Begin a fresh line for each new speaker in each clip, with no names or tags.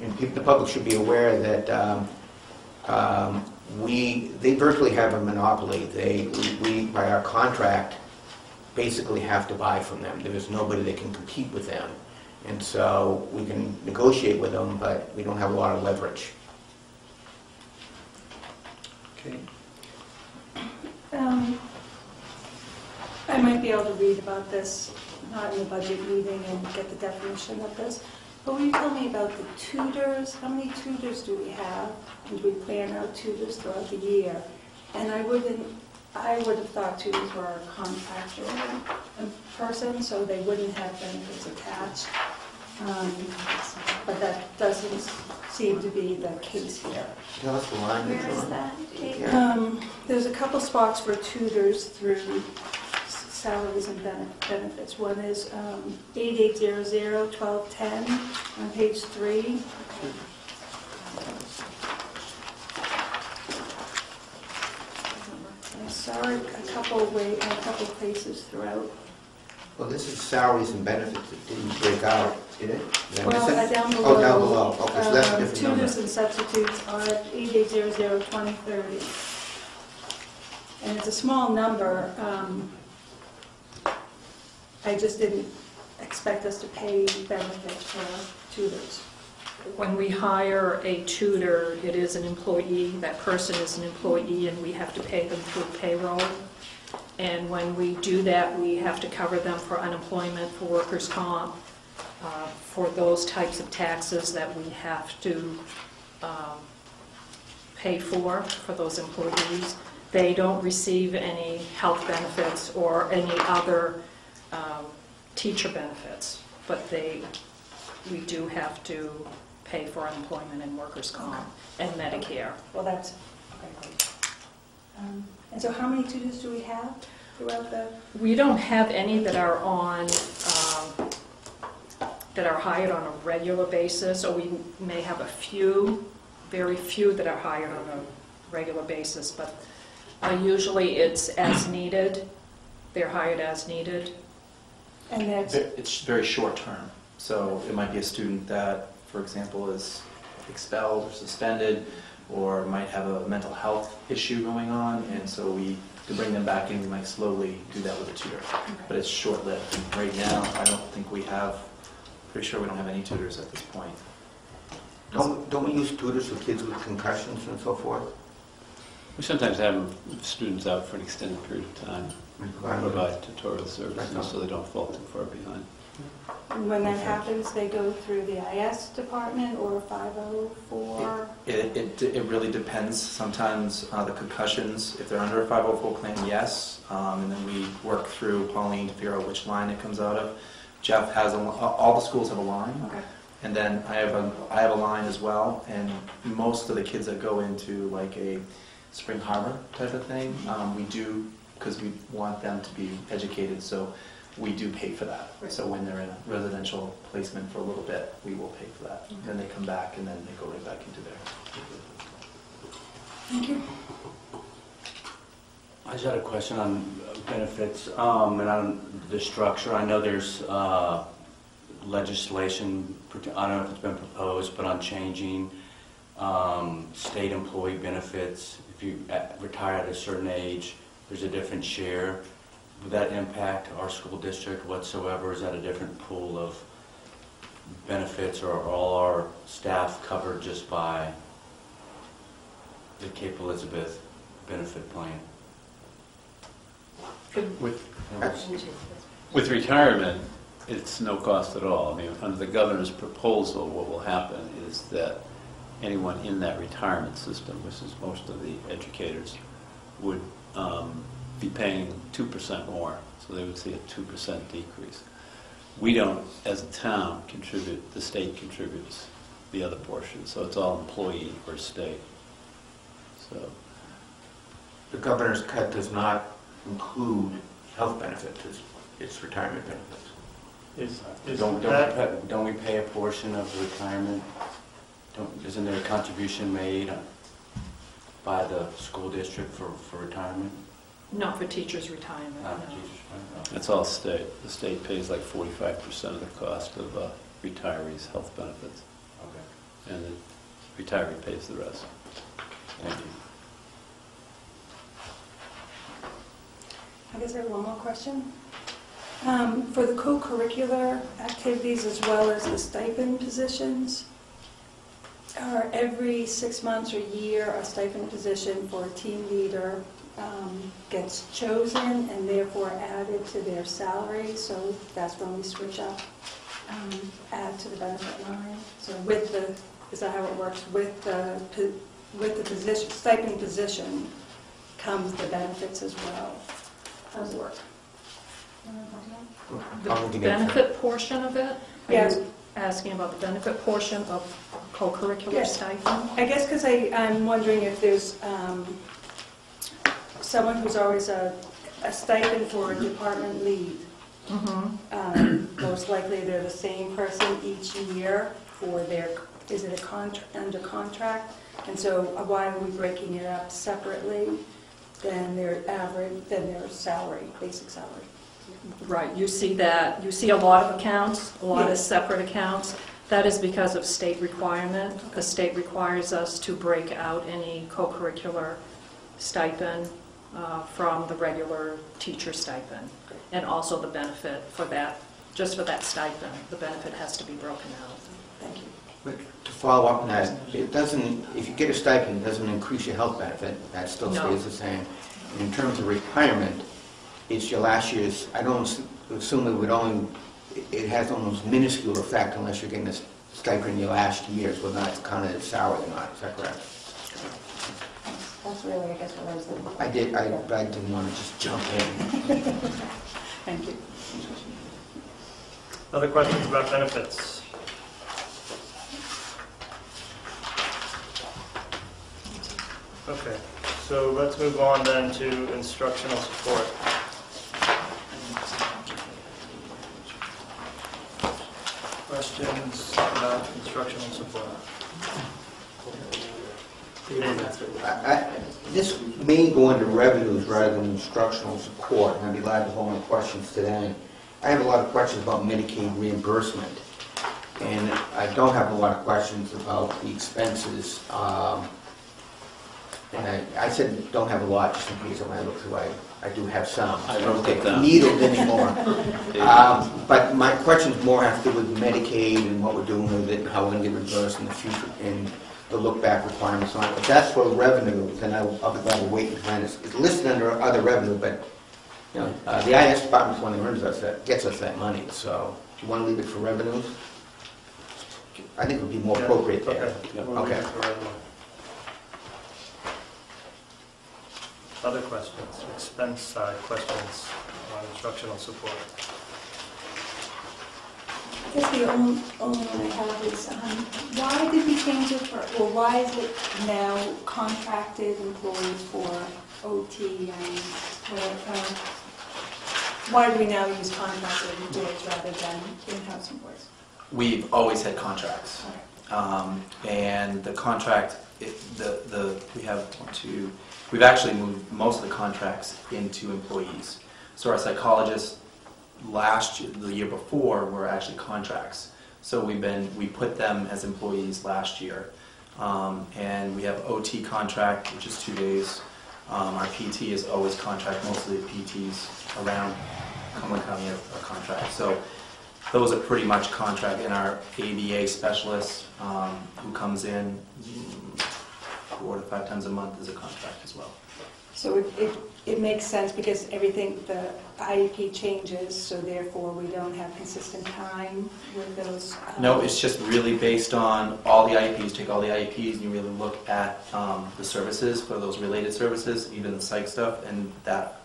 and people, the public should be aware that um, um, we, they virtually have a monopoly. They, we, by our contract, basically have to buy from them. There is nobody that can compete with them. And so we can negotiate with them, but we don't have a lot of leverage.
Okay.
Um, I might be able to read about this, not in the budget meeting, and get the definition of this. But will you tell me about the tutors? How many tutors do we have? And do we plan out tutors throughout the year? And I wouldn't, I would have thought tutors were a contractual person, so they wouldn't have benefits attached. Um, But that doesn't seem to be the case here.
Tell us the line.
Where
that's
is
on.
that,
Um, There's a couple spots for tutors through s- salaries and bene- benefits. One is um, 8800-1210 on page three. I saw it a couple of way, a couple of places throughout.
Well, this is salaries and benefits. It didn't break out, did it? Did I miss
Well,
it?
uh, down below.
Oh, down below. Okay, so that's a
um,
different number.
Tutors and substitutes are at 8800-2030. And it's a small number. um, I just didn't expect us to pay benefits for tutors.
When we hire a tutor, it is an employee, that person is an employee, and we have to pay them through payroll. And when we do that, we have to cover them for unemployment, for workers' comp, uh, for those types of taxes that we have to um, pay for, for those employees. They don't receive any health benefits or any other um, teacher benefits, but they, we do have to pay for unemployment and workers' comp and Medicare.
Well, that's, okay, great. Um, And so how many tutors do we have throughout the,
We don't have any that are on, um, that are hired on a regular basis, or we may have a few, very few that are hired on a regular basis, but uh, usually it's as needed, they're hired as needed.
And that's,
It's very short term, so it might be a student that, for example, is expelled or suspended, or might have a mental health issue going on, and so we, to bring them back in, we might slowly do that with a tutor. But it's short-lived. Right now, I don't think we have, pretty sure we don't have any tutors at this point.
Don't, don't we use tutors for kids with concussions and so forth?
We sometimes have students out for an extended period of time,
Right.
provide tutorial services so they don't fall too far behind.
and when that happens, they go through the IS department or 504?
It, it, it really depends. Sometimes uh, the concussions, if they're under a 504 plan, yes. Um, And then we work through Pauline to figure out which line it comes out of. Jeff has, a all the schools have a line.
Okay.
And then I have a, I have a line as well. And most of the kids that go into like a Spring Harbor type of thing, um, we do, because we want them to be educated, so we do pay for that.
Right.
So when they're in a residential placement for a little bit, we will pay for that. Then they come back and then they go right back into their.
Thank you.
I just had a question on benefits, um, and on the structure. I know there's, uh, legislation, I don't know if it's been proposed, but on changing, um, state employee benefits. If you at- retire at a certain age, there's a different share. Would that impact our school district whatsoever? Is that a different pool of benefits, or are all our staff covered just by the Cape Elizabeth benefit plan?
With, with retirement, it's no cost at all. I mean, under the governor's proposal, what will happen is that anyone in that retirement system, which is most of the educators, would um, be paying 2% more, so they would see a 2% decrease. We don't, as a town, contribute, the state contributes the other portion, so it's all employee or state. So,
The governor's cut does not include health benefits, it's, it's retirement benefits.
Is, is
Don't, don't,
that,
we pay- don't we pay a portion of the retirement? Don't, isn't there a contribution made by the school district for, for retirement?
Not for teachers' retirement,
Not
no.
teachers' retirement?
That's all state. The state pays like 45% of the cost of uh, retirees' health benefits.
Okay.
and the retiree pays the rest. Thank you.
I guess I have one more question. Um, For the co-curricular activities as well as the stipend positions, are every six months or year, a stipend position for a team leader um, gets chosen and therefore added to their salary, so that's when we switch up, um, add to the benefit line? So with the, is that how it works? With the, with the position, stipend position comes the benefits as well? How does it work?
The
would you get-
benefit portion of it? Are
Yes.
asking about the benefit portion of co-curricular
Yes.
stipend?
I guess because I, I'm wondering if there's um, someone who's always a a stipend for a department lead.
Mhm.
Um, Most likely, they're the same person each year for their, is it a contract, under contract? And so uh, why are we breaking it up separately than their average, than their salary, basic salary?
Right, you see that, you see a lot of accounts, a lot of separate accounts. That is because of state requirement. The state requires us to break out any co-curricular stipend uh, from the regular teacher stipend, and also the benefit for that, just for that stipend, the benefit has to be broken out.
Thank you.
But to follow up on that, it doesn't, if you get a stipend, it doesn't increase your health benefit, that still
No.
stays the same. In terms of retirement, it's your last year's, I don't assume it would only, it has almost minuscule effect unless you're getting a stipend your last year's, whether that's counted as salary or not, is that correct?
That's really, I guess, what I was looking for.
I did, I I didn't want to just jump in.
Thank you.
Other questions about benefits? Okay, so let's move on then to instructional support. Questions about instructional support?
This may go into revenues rather than instructional support, and I'd be glad to hold my questions today. I have a lot of questions about Medicaid reimbursement, and I don't have a lot of questions about the expenses. um, And I I said don't have a lot, just in case I look through, I I do have some.
I
don't get
down.
Needled anymore. Um, But my questions more have to do with Medicaid and what we're doing with it, and how we're going to get reimbursed in the future, and the look-back requirements on it. If that's for revenue, then I'll I'll be glad to wait and find it. It's listed under other revenue, but, you know, uh, the IS department's the one that earns us that, gets us that money, so do you want to leave it for revenues? I think it would be more appropriate there.
Okay.
Yeah.
we'll leave it
Okay.
for right now. Other questions, expense side questions on instructional support?
I guess the only, only one I have is, um, why did we change it for, or why is it now contracted employees for OT and, or, um, why do we now use contracted employees rather than in-house employees?
We've always had contracts.
Okay.
Um, And the contract, it- the, the, we have one, two, we've actually moved most of the contracts into employees. So our psychologists, last year, the year before, were actually contracts. So we've been, we put them as employees last year. Um, And we have OT contract, which is two days. Um, Our PT is always contract, most of the PTs around Cumberland County are contract. So those are pretty much contract, and our ABA specialist, um, who comes in four to five times a month is a contract as well.
So it, it, it makes sense because everything, the IEP changes, so therefore we don't have consistent time with those. um,
No, it's just really based on all the IEPs, take all the IEPs, and you really look at um, the services for those related services, even the psych stuff, and that,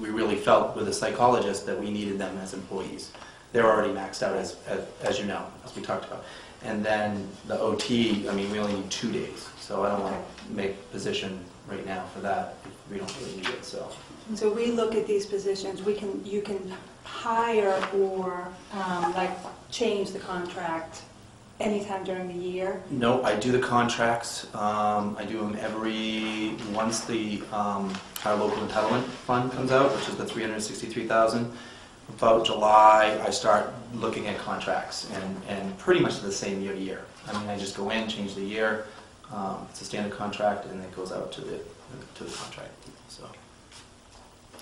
we really felt with the psychologist that we needed them as employees. They're already maxed out, as, as- as you know, as we talked about. And then the OT, I mean, we only need two days, so I don't want to make position right now for that, if we don't really need it, so.
And so we look at these positions, we can, you can hire or um, like change the contract anytime during the year.
No, I do the contracts, um, I do them every, once the, um, our local entitlement fund comes out, which is the three hundred and sixty-three thousand. About July, I start looking at contracts and, and pretty much the same year to year. I mean, I just go in, change the year, um, it's a standard contract and it goes out to the, to the contract, so.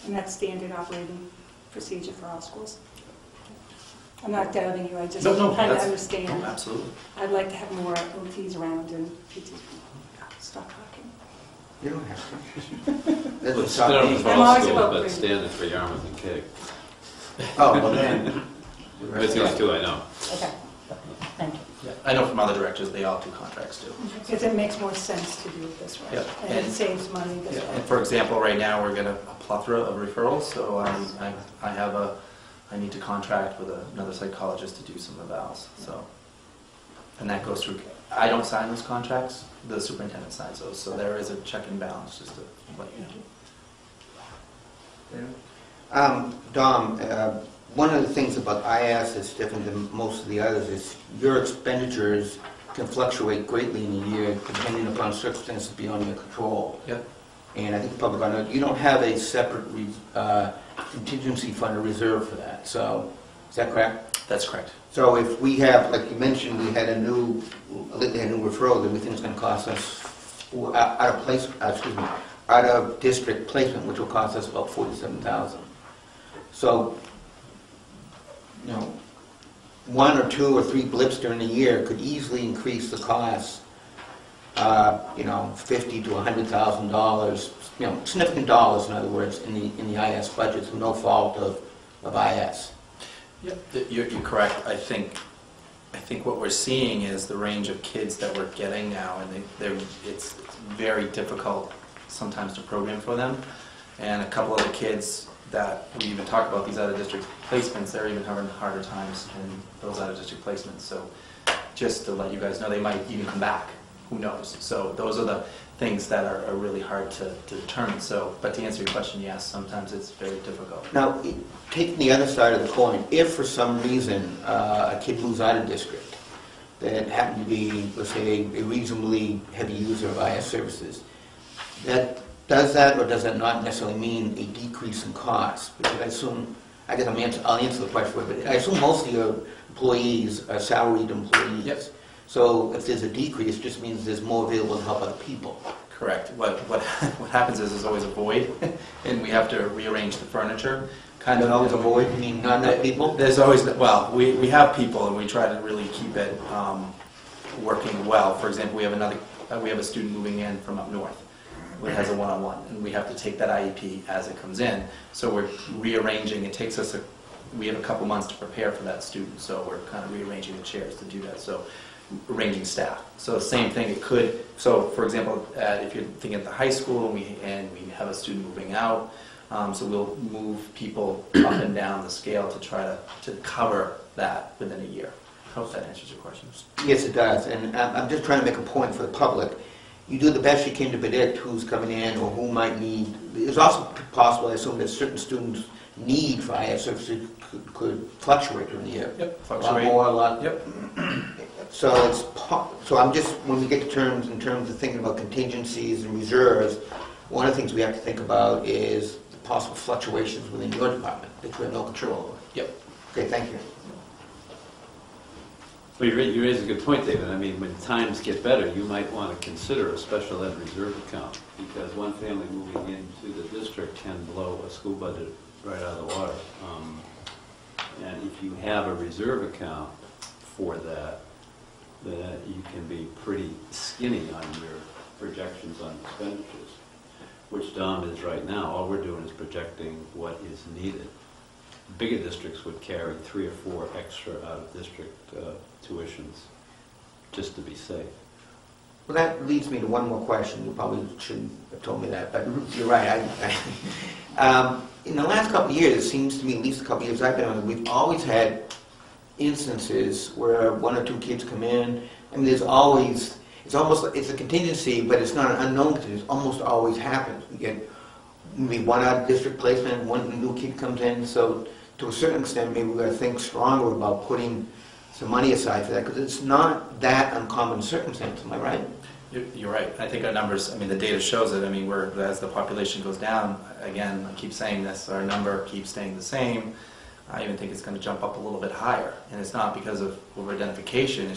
And that's standard operating procedure for all schools? I'm not doubting you, I just
No, no,
kind of
that's-
understand.
Absolutely.
I'd like to have more OTs around and PTs. Stop talking.
You don't have to. That's
Well,
what
it's
stopped
standard
me.
for
I'm
all
always
schools,
about
but
bringing-
standard for Yarmouth and Keg.
Oh, well then.
That's the only two I know.
Okay, thank you.
Yeah, I know from other directors, they all do contracts too.
Because it makes more sense to do it this way.
Yeah,
And it
and-
saves money this
Yeah,
way.
And for example, right now, we're getting a plethora of referrals, so I, I, I have a, I need to contract with another psychologist to do some evals, so. And that goes through, I don't sign those contracts, the superintendent signs those, so there is a check and balance, just to let you know.
Um, Dom, uh, one of the things about IAS that's different than most of the others is your expenditures can fluctuate greatly in a year depending upon circumstances beyond your control.
Yep.
And I think the public, know, you don't have a separate re- uh, contingency fund or reserve for that, so, is that correct?
That's correct.
So if we have, like you mentioned, we had a new, a new referral that we think is going to cost us, uh, out of place, uh, excuse me, out of district placement, which will cost us about 47,000. So, you know, one or two or three blips during the year could easily increase the cost, uh, you know, 50 to 100,000 dollars, you know, significant dollars, in other words, in the, in the IS budget, through no fault of, of IS.
Yep, you're, you're correct. I think, I think what we're seeing is the range of kids that we're getting now, and they, it's very difficult sometimes to program for them. And a couple of the kids that we even talk about, these out-of-district placements, they're even having harder times in those out-of-district placements. So just to let you guys know, they might even come back, who knows? So those are the things that are, are really hard to, to determine. So, but to answer your question, yes, sometimes it's very difficult.
Now, taking the other side of the coin, if for some reason uh, a kid moves out of district that happened to be, let's say, a reasonably heavy user of IS services, that, does that or does that not necessarily mean a decrease in cost? Because I assume, I guess I'm answer, I'll answer the question, for you, but I assume most of your employees are salaried employees.
Yep.
So if there's a decrease, it just means there's more available to help other people.
Correct. What, what, what happens is there's always a void, and we have to rearrange the furniture, kind of.
always a void, I mean, not enough people?
There's always, well, we, we have people, and we try to really keep it um, working well. For example, we have another, uh, we have a student moving in from up north, has a one-on-one, and we have to take that IEP as it comes in. So we're rearranging, it takes us, a we have a couple months to prepare for that student, so we're kind of rearranging the chairs to do that. So arranging staff. So the same thing, it could, so for example, uh, if you're thinking at the high school and we, and we have a student moving out, um, so we'll move people up and down the scale to try to, to cover that within a year. I hope that answers your questions.
Yes, it does, and I'm just trying to make a point for the public. You do the best you can to predict who's coming in or who might need. It's also possible, I assume, that certain students' need for IS services could- could fluctuate during the year.
Yep,
A lot
fluctuate.
more, a lot,
Yep,
so it's, po- so I'm just, when we get to terms, in terms of thinking about contingencies and reserves, one of the things we have to think about is the possible fluctuations within your department that you have no control over.
yep.
Okay, thank you.
Well, you ra- you raise a good point, David. I mean, when times get better, you might want to consider a special ed reserve account, because one family moving into the district can blow a school budget right out of the water. Um, And if you have a reserve account for that, then you can be pretty skinny on your projections on expenditures, which Dom is right now. All we're doing is projecting what is needed bigger districts would carry three or four extra out-of-district uh, tuitions, just to be safe.
Well, that leads me to one more question. You probably shouldn't have told me that, but you're right. I- I- um, In the last couple of years, it seems to me, at least a couple of years I've been on we've always had instances where one or two kids come in. I mean, there's always, it's almost, it's a contingency, but it's not an unknown contingency. It almost always happens. We get maybe one out-of-district placement, one new kid comes in. So to a certain extent, maybe we've got to think stronger about putting some money aside for that, because it's not that uncommon circumstance, am I right?
You're you're right. I think our numbers, I mean, the data shows it. I mean, we're, as the population goes down, again, I keep saying this, our number keeps staying the same. I even think it's going to jump up a little bit higher. And it's not because of over identification,